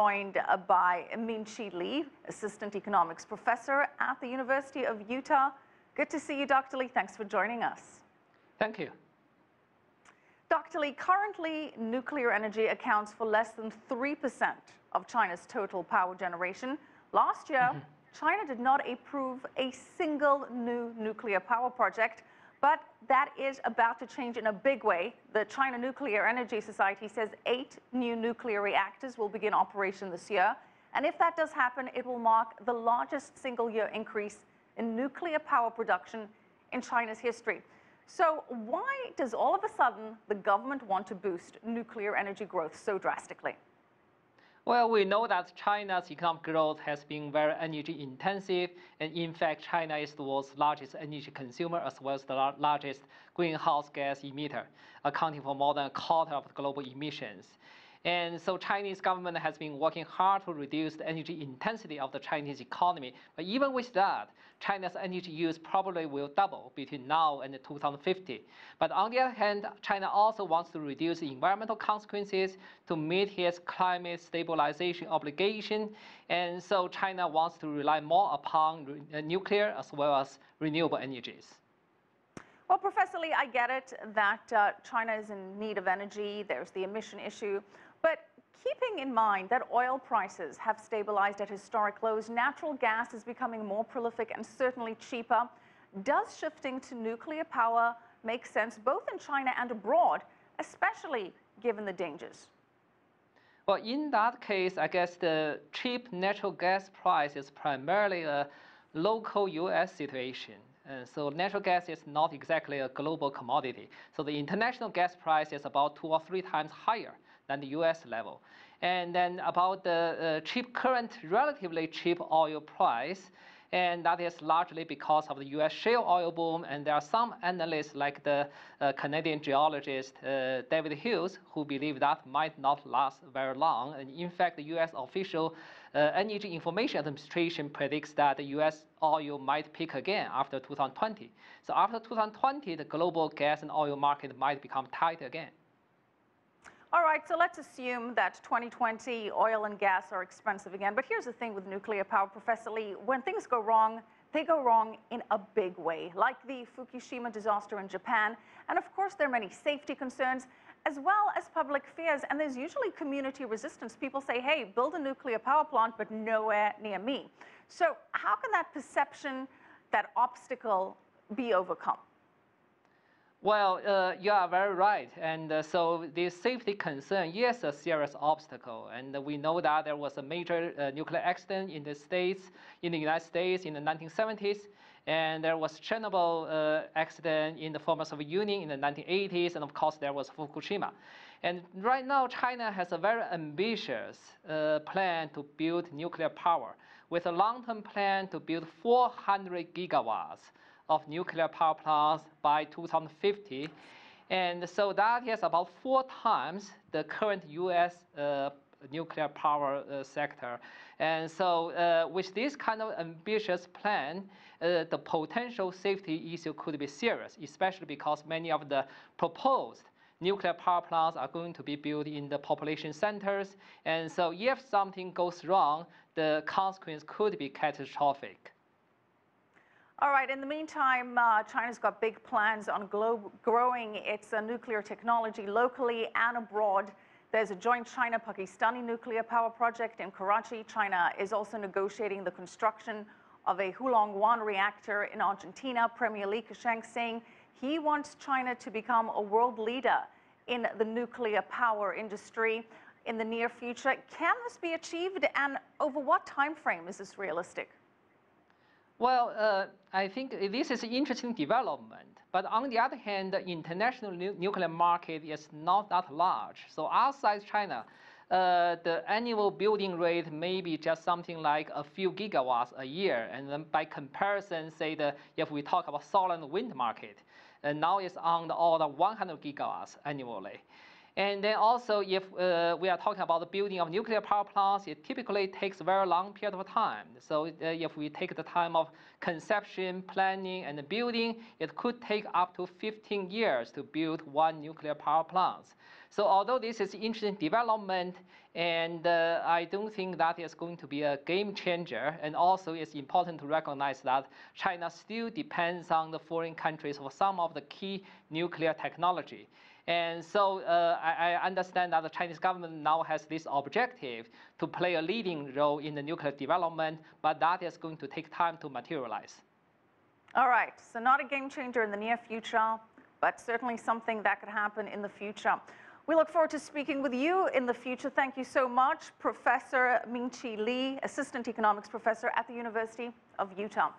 joined uh, by Minqi Li, Assistant Economics Professor at the University of Utah. Good to see you, Dr. Li. Thanks for joining us. Thank you. Dr. Li, currently nuclear energy accounts for less than 3% of China's total power generation. Last year, mm -hmm. China did not approve a single new nuclear power project, but that is about to change in a big way. The China Nuclear Energy Society says eight new nuclear reactors will begin operation this year. And if that does happen, it will mark the largest single year increase in nuclear power production in China's history. So why does all of a sudden the government want to boost nuclear energy growth so drastically? Well, we know that China's economic growth has been very energy intensive, and in fact, China is the world's largest energy consumer as well as the largest greenhouse gas emitter, accounting for more than a quarter of global emissions. And so Chinese government has been working hard to reduce the energy intensity of the Chinese economy. But even with that, China's energy use probably will double between now and 2050. But on the other hand, China also wants to reduce environmental consequences to meet its climate stabilization obligation. And so China wants to rely more upon uh, nuclear as well as renewable energies. Well, Professor Li, I get it that uh, China is in need of energy. There's the emission issue. But keeping in mind that oil prices have stabilized at historic lows, natural gas is becoming more prolific and certainly cheaper. Does shifting to nuclear power make sense both in China and abroad, especially given the dangers? Well, in that case, I guess the cheap natural gas price is primarily a local U.S. situation. Uh, so natural gas is not exactly a global commodity. So the international gas price is about two or three times higher than the US level. And then about the uh, cheap current, relatively cheap oil price, and that is largely because of the U.S. shale oil boom. And there are some analysts, like the uh, Canadian geologist uh, David Hughes, who believe that might not last very long. And in fact, the U.S. official uh, Energy Information Administration predicts that the U.S. oil might peak again after 2020. So after 2020, the global gas and oil market might become tight again. All right, so let's assume that 2020 oil and gas are expensive again. But here's the thing with nuclear power, Professor Li. When things go wrong, they go wrong in a big way, like the Fukushima disaster in Japan. And of course, there are many safety concerns as well as public fears. And there's usually community resistance. People say, hey, build a nuclear power plant, but nowhere near me. So how can that perception, that obstacle be overcome? Well, uh, you are very right. And uh, so the safety concern is a serious obstacle. And we know that there was a major uh, nuclear accident in the States, in the United States in the 1970s. And there was Chernobyl uh, accident in the former Soviet Union in the 1980s. And of course, there was Fukushima. And right now, China has a very ambitious uh, plan to build nuclear power with a long-term plan to build 400 gigawatts of nuclear power plants by 2050. And so that is about four times the current US uh, nuclear power uh, sector. And so uh, with this kind of ambitious plan, uh, the potential safety issue could be serious, especially because many of the proposed nuclear power plants are going to be built in the population centers. And so if something goes wrong, the consequence could be catastrophic. All right, in the meantime, uh, China's got big plans on growing its uh, nuclear technology locally and abroad. There's a joint China-Pakistani nuclear power project in Karachi. China is also negotiating the construction of a Hualong 1 reactor in Argentina. Premier Li Keqiang saying he wants China to become a world leader in the nuclear power industry in the near future. Can this be achieved and over what time frame is this realistic? Well, uh, I think this is an interesting development. But on the other hand, the international nu nuclear market is not that large. So outside China, uh, the annual building rate may be just something like a few gigawatts a year. And then by comparison, say if we talk about solar and wind market, uh, now it's on the order of 100 gigawatts annually. And then also, if uh, we are talking about the building of nuclear power plants, it typically takes a very long period of time. So uh, if we take the time of conception, planning, and building, it could take up to 15 years to build one nuclear power plant. So although this is interesting development, and uh, I don't think that is going to be a game changer. And also, it's important to recognize that China still depends on the foreign countries for some of the key nuclear technology. And so uh, I, I, understand that the Chinese government now has this objective to play a leading role in the nuclear development, but that is going to take time to materialize. All right, so not a game changer in the near future, but certainly something that could happen in the future. We look forward to speaking with you in the future. Thank you so much, Professor Minqi Li, Assistant Economics Professor at the University of Utah.